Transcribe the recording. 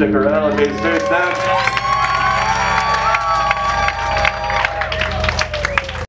stick around in Stay. Dave